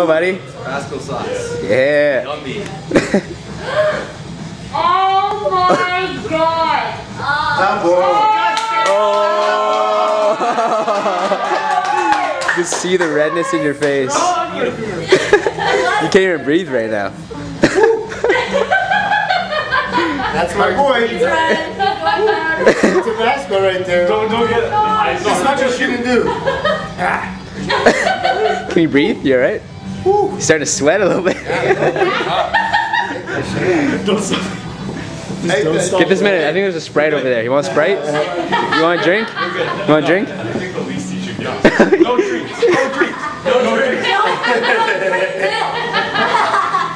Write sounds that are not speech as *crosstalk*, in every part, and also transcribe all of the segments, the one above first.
Oh, buddy. Tabasco sauce. Yeah. Yummy. *laughs* Oh my god! Oh. oh. *laughs* you can see the redness in your face. you can't even breathe right now. *laughs* That's my boy. Tabasco right there. Don't, don't get it. I That's what you shouldn't do. Can you breathe? You alright? You starting to sweat a little bit. Don't stop. Hey, Get this minute. I think there's a Sprite over there. You want a Sprite? You want a drink? You want a drink? I think the least you should be honest. No drinks. No drinks. *laughs* No, no drinks.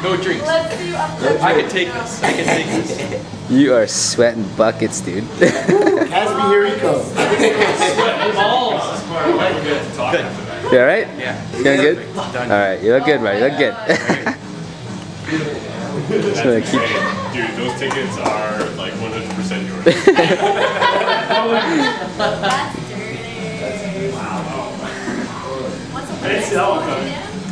No drinks. Let's do up I can take this. I can take this. You are sweating buckets, dude. Casby, here he comes. We're good to after that. you alright? Yeah. You doing good? Done. Alright, you look good, buddy. You look good. *laughs* Just gonna keep. Dude, those tickets are like 100% yours. *laughs* That's dirty. Wow. What's up? It's Elka.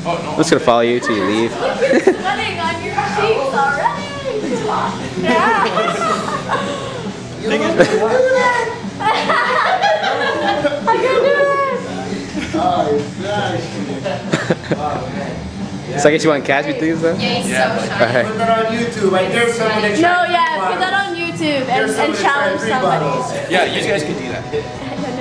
I'm just gonna follow you till you leave. You're sweating on your cheeks already. *laughs* Yeah. I can do it. So I guess you want Casby things though? Yeah, he's Yeah, so shy. Alright. Put that on YouTube. I dare someone to No, yeah, put that on YouTube and, and challenge somebody. Yeah, you guys can do that. I *laughs* know.